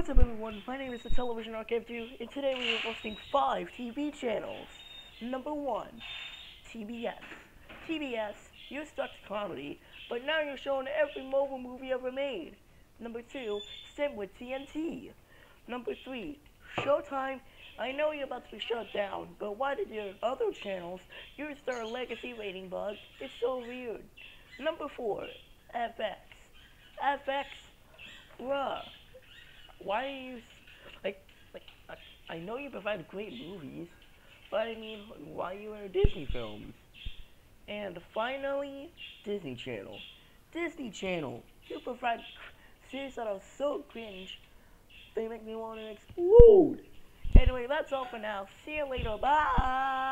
What's up everyone, my name is the Television Archive Dude, and today we are hosting 5 TV channels. Number 1, TBS. TBS used to comedy, but now you're showing every Marvel movie ever made. Number 2, same with TNT. Number 3, Showtime. I know you're about to be shut down, but why did your other channels use their legacy rating bug? It's so weird. Number 4, FX. FX, bruh why are you like like I, I know you provide great movies, but I mean why you in Disney films? And finally, Disney Channel. Disney Channel, you provide series that are so cringe, they make me want to explode. Anyway, that's all for now. See you later. Bye.